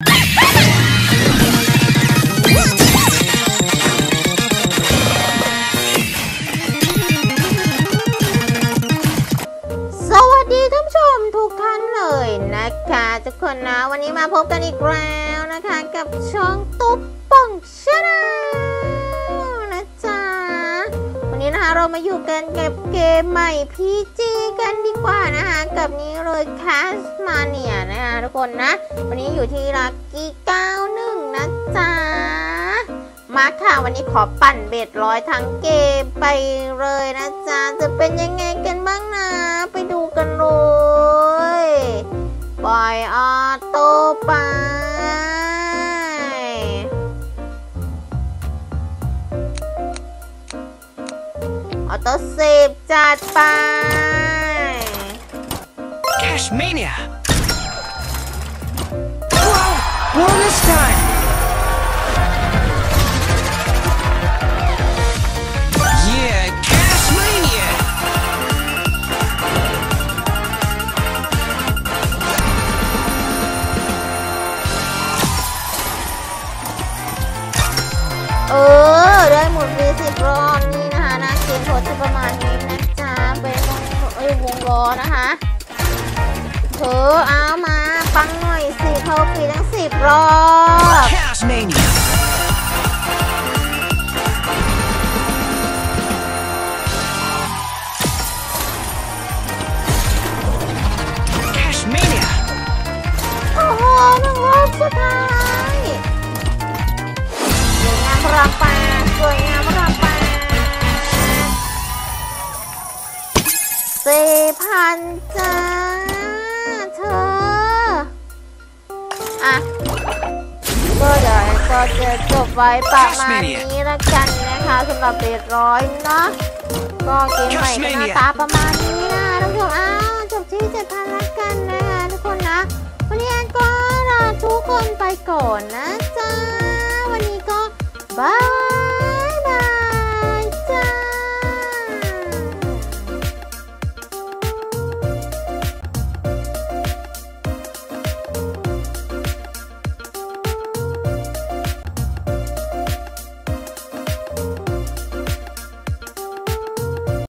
สวัสดีท่านผู้ชมทุกท่านเลยนะคะทุกคนนะวันนี้มาพบกันอีกแล้วนะคะ กับช่องตุ๊บป่องชาแนล เรามาอยู่กันกับเกมใหม่ PG กันดีกว่านะคะ กับนี้เลย c a s m a n i a นะคะทุกคนนะ วันนี้อยู่ที่ลักกี้91 นะจ๊ะ มาค่ะ วันนี้ขอปั่นเบ็ดร้อยทั้งเกมไปเลยนะจ๊ะ จะเป็นยังไงกันบ้างนะ ไปดูกันเลย ปล่อยออโออโต้เซฟจัดไป Cash Mania! Wow! Bonus time! Yeah, Cash Mania! Ừ, เออได้หมุนฟรีสิบรอบ จะประมาณนี้นะจ๊ะเป็นวงเอ้ยวงล้อนะคะเธอเอามาปังหน่อยสิเข้าฟรีทั้งสิบรอบ Cash Mania! Cash Mania! โอ้โหหนึ่งรอบสุดท้ายสวยงามระป สี่พันจ้าเธอ อะ ก็เดี๋ยวก็จะจบไว้ประมาณนี้ละกันนะคะสำหรับเบสร้อยเนาะก็เกมใหม่ก็หน้าตาประมาณนี้นะท่านผู้ชมอ้าวจบที่เจ็ดพันละกันนะคะทุกคนนะ วันนี้แอนก็ลาทุกคนไปก่อนนะจ๊ะวันนี้ก็บาย